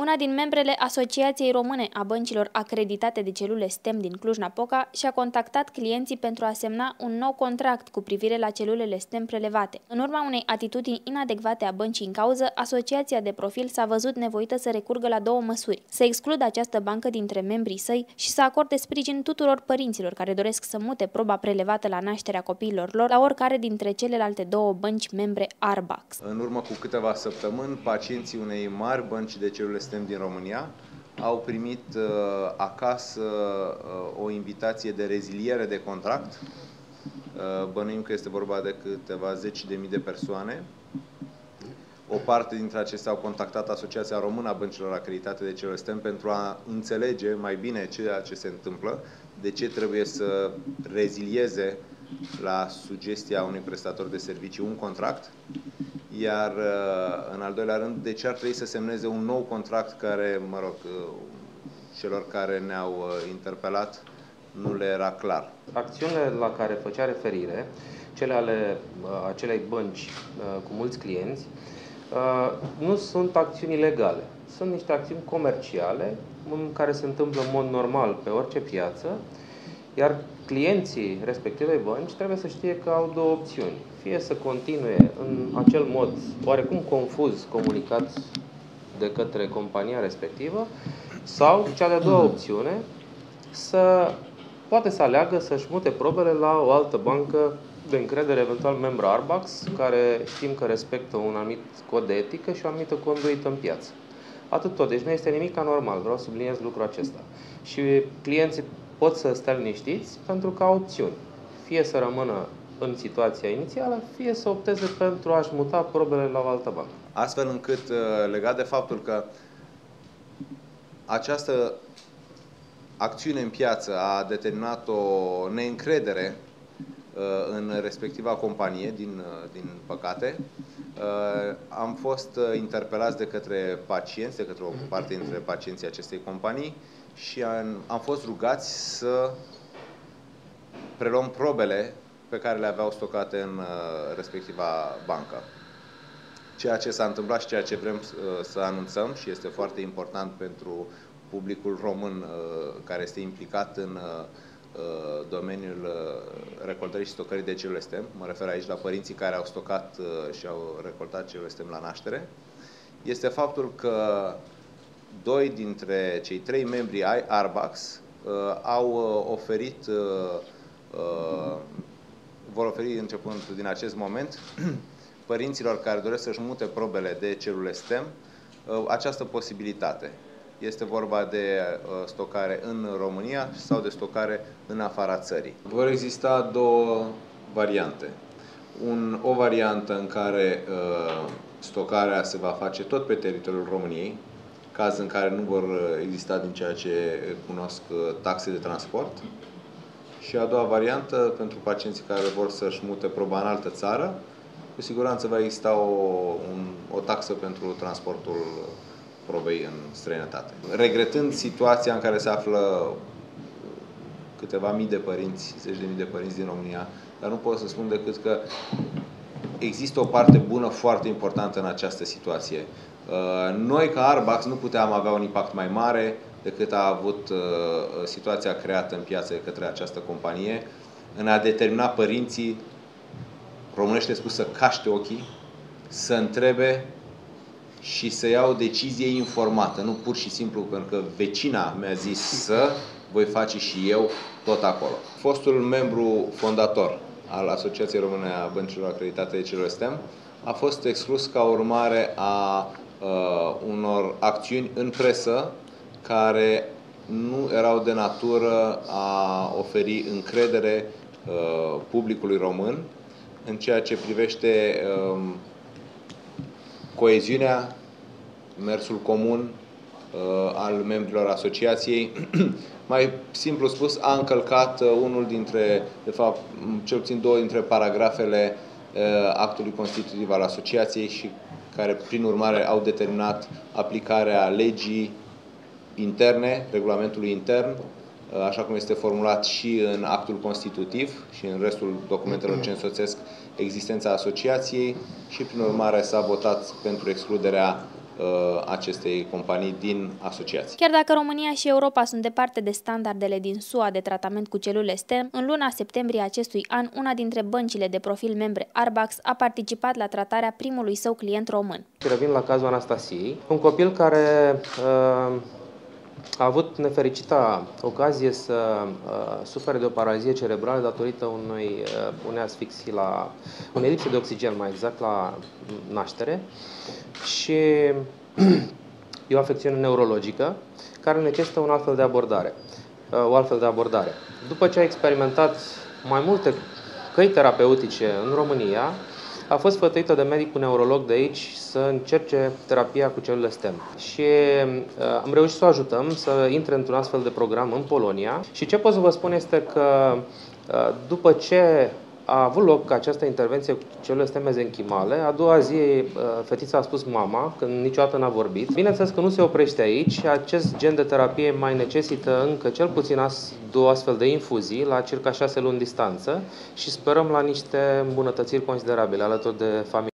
Una din membrele Asociației Române a Băncilor acreditate de celule STEM din Cluj-Napoca și-a contactat clienții pentru a semna un nou contract cu privire la celulele STEM prelevate. În urma unei atitudini inadecvate a băncii în cauză, asociația de profil s-a văzut nevoită să recurgă la două măsuri. Să excludă această bancă dintre membrii săi și să acorde sprijin tuturor părinților care doresc să mute proba prelevată la nașterea copiilor lor la oricare dintre celelalte două bănci membre Arbax. În urmă cu câteva săptămâni, pacienții unei mari bănci de celule STEM din România au primit uh, acasă uh, o invitație de reziliere de contract. Uh, bănuim că este vorba de câteva zeci de mii de persoane. O parte dintre acestea au contactat Asociația Română a Băncilor Acreditate de Celule STEM pentru a înțelege mai bine ceea ce se întâmplă, de ce trebuie să rezilieze la sugestia unui prestator de servicii un contract iar uh, în al doilea rând, de ce ar trebui să semneze un nou contract care, mă rog, uh, celor care ne-au uh, interpelat nu le era clar. Acțiunile la care făcea referire, cele ale acelei bănci cu mulți clienți, nu sunt acțiuni legale. Sunt niște acțiuni comerciale în care se întâmplă în mod normal pe orice piață, iar clienții respectivei bănci trebuie să știe că au două opțiuni. Fie să continue în acel mod oarecum confuz comunicat de către compania respectivă, sau cea de-a doua opțiune, să poate să aleagă să-și mute probele la o altă bancă de încredere, eventual membru Arbax, care știm că respectă un anumit cod de etică și o anumită conduită în piață. Atât tot. Deci nu este nimic anormal. Vreau să subliniez lucrul acesta. Și clienții pot să stea liniștiți pentru că au opțiuni. Fie să rămână în situația inițială, fie să opteze pentru a-și muta probele la o altă bancă. Astfel încât, uh, legat de faptul că această acțiune în piață a determinat o neîncredere uh, în respectiva companie, din, uh, din păcate, am fost interpelați de către pacienți, de către o parte dintre pacienții acestei companii și am, am fost rugați să preluăm probele pe care le aveau stocate în uh, respectiva bancă. Ceea ce s-a întâmplat și ceea ce vrem uh, să anunțăm și este foarte important pentru publicul român uh, care este implicat în domeniul recoltării și stocării de celule STEM. Mă refer aici la părinții care au stocat și au recoltat celule STEM la naștere. Este faptul că doi dintre cei trei membri ai Arbax uh, au uh, oferit, uh, uh, vor oferi începând din acest moment, părinților care doresc să-și mute probele de celule STEM uh, această posibilitate. Este vorba de uh, stocare în România sau de stocare în afara țării. Vor exista două variante. Un, o variantă în care uh, stocarea se va face tot pe teritoriul României, caz în care nu vor uh, exista din ceea ce cunosc uh, taxe de transport. Și a doua variantă, pentru pacienții care vor să-și mute proba în altă țară, cu siguranță va exista o, un, o taxă pentru transportul probei în străinătate. Regretând situația în care se află câteva mii de părinți, zeci de mii de părinți din România, dar nu pot să spun decât că există o parte bună foarte importantă în această situație. Uh, noi, ca Arbax, nu puteam avea un impact mai mare decât a avut uh, situația creată în piață de către această companie în a determina părinții, românește spus, să caște ochii, să întrebe și să iau o decizie informată, nu pur și simplu pentru că vecina mi-a zis să, voi face și eu tot acolo. Fostul membru fondator al Asociației Române a Băncilor Acreditate de Celor STEM a fost exclus ca urmare a uh, unor acțiuni în presă care nu erau de natură a oferi încredere uh, publicului român în ceea ce privește uh, coeziunea, mersul comun uh, al membrilor asociației. Mai simplu spus, a încălcat uh, unul dintre, de fapt, cel puțin două dintre paragrafele uh, actului constitutiv al asociației și care prin urmare au determinat aplicarea legii interne, regulamentului intern, așa cum este formulat și în actul constitutiv și în restul documentelor ce însoțesc existența asociației și prin urmare s-a votat pentru excluderea acestei companii din asociație. Chiar dacă România și Europa sunt departe de standardele din SUA de tratament cu celule STEM, în luna septembrie acestui an, una dintre băncile de profil membre Arbax a participat la tratarea primului său client român. Revin la cazul Anastasiei, un copil care uh, a avut nefericita ocazie să uh, sufere de o paralizie cerebrală datorită unui, uh, unei asfixii la, unei lipse de oxigen, mai exact, la naștere și e o afecțiune neurologică care necesită un altfel de abordare, uh, o altfel de abordare. După ce a experimentat mai multe căi terapeutice în România, a fost sfătuită de medicul neurolog de aici să încerce terapia cu celule STEM. Și uh, am reușit să o ajutăm să intre într-un astfel de program în Polonia. Și ce pot să vă spun este că uh, după ce a avut loc această intervenție cu celule STEM mezenchimale. A doua zi, uh, fetița a spus mama, când niciodată n-a vorbit. Bineînțeles că nu se oprește aici. Acest gen de terapie mai necesită încă cel puțin două astfel de infuzii la circa șase luni distanță și sperăm la niște îmbunătățiri considerabile alături de familie.